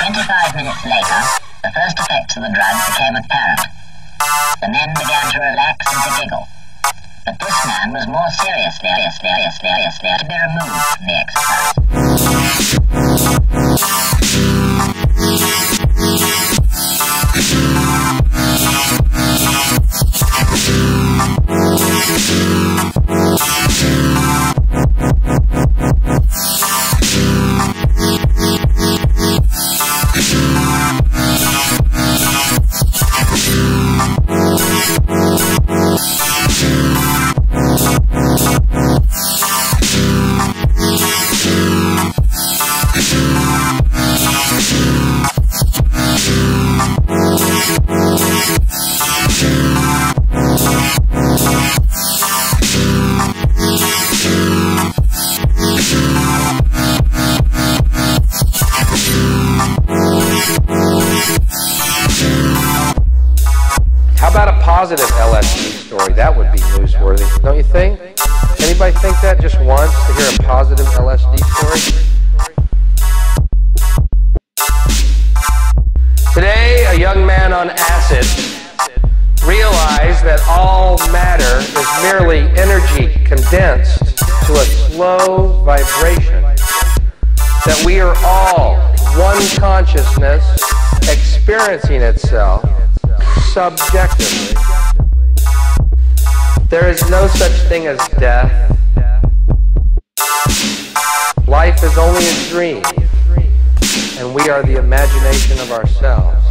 45 minutes later, the first effects of the drug became apparent. The men began to relax and to giggle. But this man was more seriously, seriously, seriously, seriously to be removed from the exercise. Positive LSD story? That would be newsworthy, don't you think? Anybody think that just once to hear a positive LSD story? Today, a young man on acid realized that all matter is merely energy condensed to a slow vibration. That we are all one consciousness experiencing itself subjectively. There is no such thing as death. Life is only a dream, and we are the imagination of ourselves.